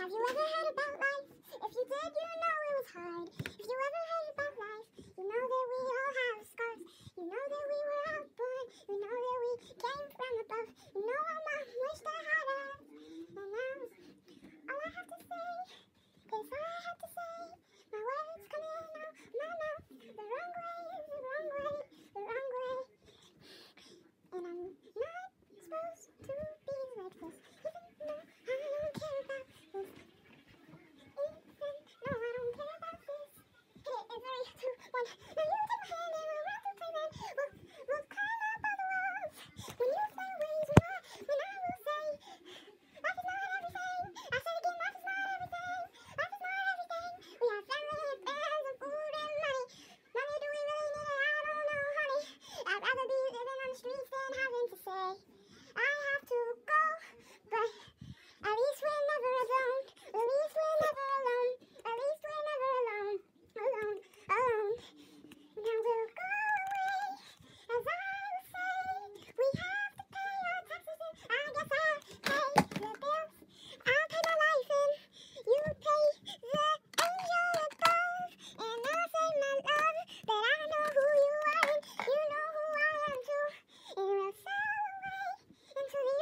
Have you ever had a bad life? If you did, you know it was hard. If you ever